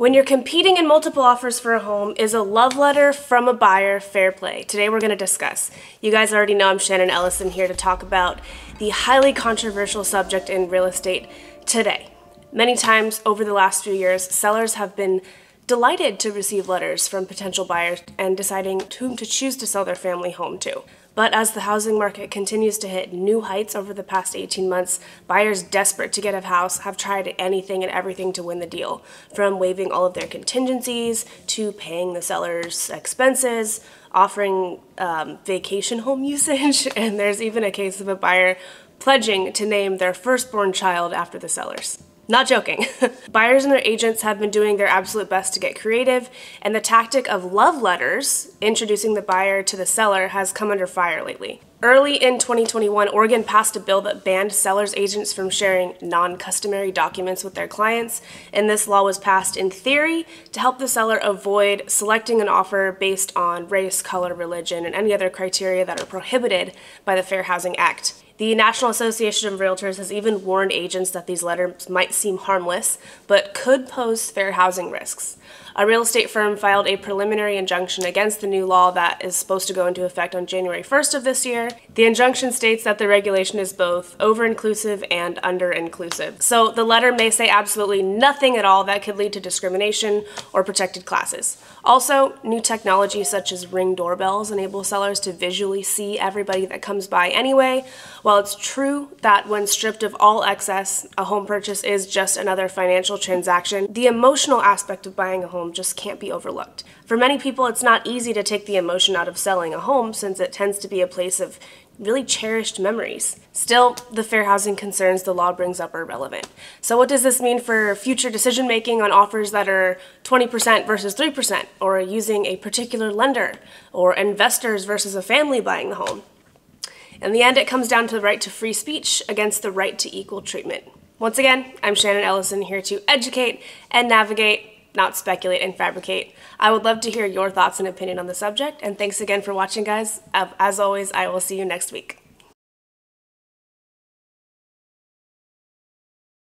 When you're competing in multiple offers for a home, is a love letter from a buyer fair play? Today we're going to discuss. You guys already know I'm Shannon Ellison here to talk about the highly controversial subject in real estate today. Many times over the last few years, sellers have been delighted to receive letters from potential buyers and deciding whom to choose to sell their family home to. But as the housing market continues to hit new heights over the past 18 months, buyers desperate to get a house have tried anything and everything to win the deal, from waiving all of their contingencies to paying the seller's expenses, offering um, vacation home usage, and there's even a case of a buyer pledging to name their firstborn child after the sellers. Not joking. Buyers and their agents have been doing their absolute best to get creative, and the tactic of love letters, introducing the buyer to the seller, has come under fire lately. Early in 2021, Oregon passed a bill that banned sellers' agents from sharing non customary documents with their clients, and this law was passed in theory to help the seller avoid selecting an offer based on race, color, religion, and any other criteria that are prohibited by the Fair Housing Act. The National Association of Realtors has even warned agents that these letters might seem harmless, but could pose fair housing risks. A real estate firm filed a preliminary injunction against the new law that is supposed to go into effect on January 1st of this year. The injunction states that the regulation is both over inclusive and under inclusive. So the letter may say absolutely nothing at all that could lead to discrimination or protected classes. Also, new technology such as ring doorbells enable sellers to visually see everybody that comes by anyway. While it's true that when stripped of all excess, a home purchase is just another financial transaction, the emotional aspect of buying a home just can't be overlooked. For many people, it's not easy to take the emotion out of selling a home since it tends to be a place of really cherished memories. Still, the fair housing concerns the law brings up are relevant. So, what does this mean for future decision making on offers that are 20% versus 3%, or using a particular lender, or investors versus a family buying the home? In the end, it comes down to the right to free speech against the right to equal treatment. Once again, I'm Shannon Ellison here to educate and navigate not speculate and fabricate. I would love to hear your thoughts and opinion on the subject, and thanks again for watching, guys. As always, I will see you next week.